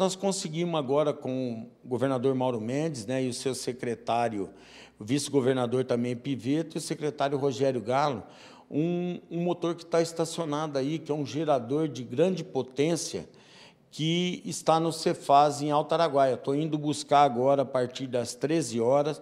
nós conseguimos agora com o governador Mauro Mendes né, e o seu secretário, o vice-governador também Piveto e o secretário Rogério Galo, um, um motor que está estacionado aí, que é um gerador de grande potência, que está no Cefaz, em Alto Araguaia. Estou indo buscar agora, a partir das 13 horas,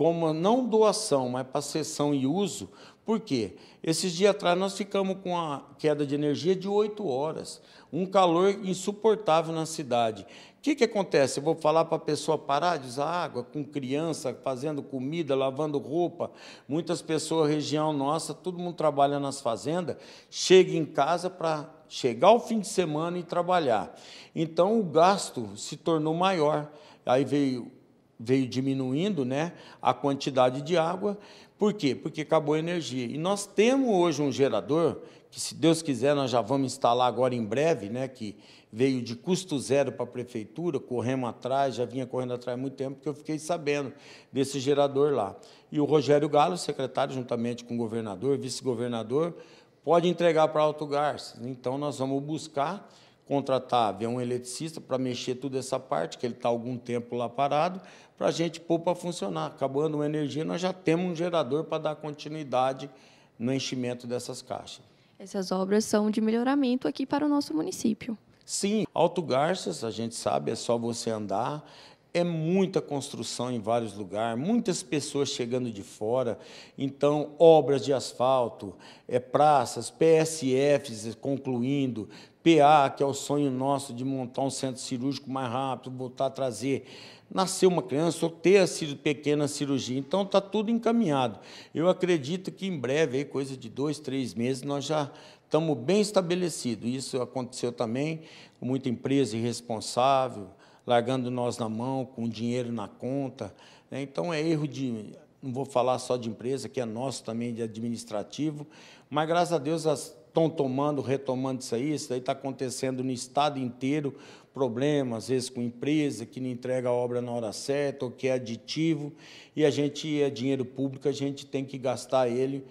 como não doação, mas para sessão e uso. Por quê? Esses dias atrás nós ficamos com a queda de energia de 8 horas, um calor insuportável na cidade. O que, que acontece? Eu vou falar para a pessoa parar de usar água com criança, fazendo comida, lavando roupa. Muitas pessoas, região nossa, todo mundo trabalha nas fazendas, chega em casa para chegar ao fim de semana e trabalhar. Então o gasto se tornou maior. Aí veio, veio diminuindo né, a quantidade de água. Por quê? Porque acabou a energia. E nós temos hoje um gerador que, se Deus quiser, nós já vamos instalar agora em breve, né, que veio de custo zero para a prefeitura, corremos atrás, já vinha correndo atrás há muito tempo, porque eu fiquei sabendo desse gerador lá. E o Rogério Galo, secretário, juntamente com o governador, vice-governador, pode entregar para Alto Garças. Então, nós vamos buscar contratar, ver um eletricista para mexer toda essa parte, que ele está algum tempo lá parado, para a gente pôr para funcionar. Acabando a energia, nós já temos um gerador para dar continuidade no enchimento dessas caixas. Essas obras são de melhoramento aqui para o nosso município. Sim, Alto Garças, a gente sabe, é só você andar. É muita construção em vários lugares, muitas pessoas chegando de fora. Então, obras de asfalto, é, praças, PSFs concluindo, PA, que é o sonho nosso de montar um centro cirúrgico mais rápido, voltar a trazer. Nasceu uma criança, ou ter a pequena cirurgia. Então, está tudo encaminhado. Eu acredito que em breve, aí, coisa de dois, três meses, nós já estamos bem estabelecidos. Isso aconteceu também com muita empresa irresponsável, largando nós na mão, com dinheiro na conta. Né? Então, é erro de não vou falar só de empresa, que é nosso também, de administrativo, mas graças a Deus as estão tomando, retomando isso aí, isso daí está acontecendo no estado inteiro, problemas, às vezes com empresa que não entrega a obra na hora certa, ou que é aditivo, e a gente, é dinheiro público, a gente tem que gastar ele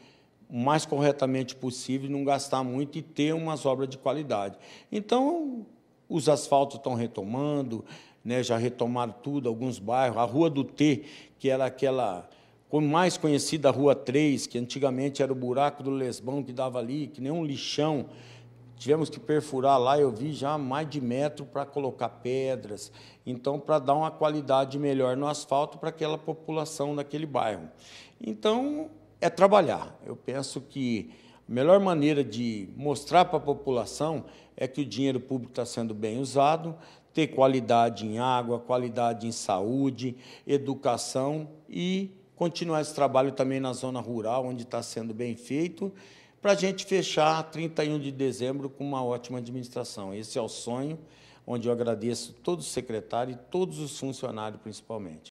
o mais corretamente possível, não gastar muito e ter umas obras de qualidade. Então, os asfaltos estão retomando, né, já retomaram tudo, alguns bairros, a Rua do T, que era aquela como mais conhecida a Rua 3, que antigamente era o buraco do Lesbão que dava ali, que nem um lixão. Tivemos que perfurar lá, eu vi já mais de metro para colocar pedras. Então, para dar uma qualidade melhor no asfalto para aquela população daquele bairro. Então, é trabalhar. Eu penso que a melhor maneira de mostrar para a população é que o dinheiro público está sendo bem usado, ter qualidade em água, qualidade em saúde, educação e continuar esse trabalho também na zona rural, onde está sendo bem feito, para a gente fechar 31 de dezembro com uma ótima administração. Esse é o sonho, onde eu agradeço todos os secretários e todos os funcionários, principalmente.